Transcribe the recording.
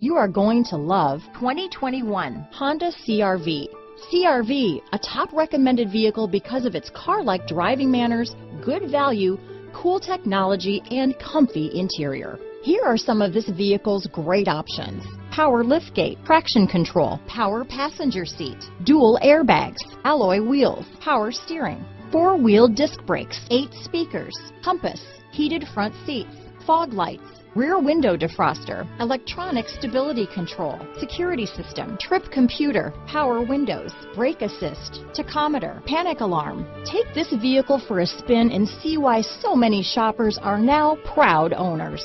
You are going to love 2021 Honda CRV. CRV, a top recommended vehicle because of its car-like driving manners, good value, cool technology, and comfy interior. Here are some of this vehicle's great options. Power liftgate, traction control, power passenger seat, dual airbags, alloy wheels, power steering, four-wheel disc brakes, eight speakers, compass, heated front seats, fog lights, rear window defroster, electronic stability control, security system, trip computer, power windows, brake assist, tachometer, panic alarm. Take this vehicle for a spin and see why so many shoppers are now proud owners.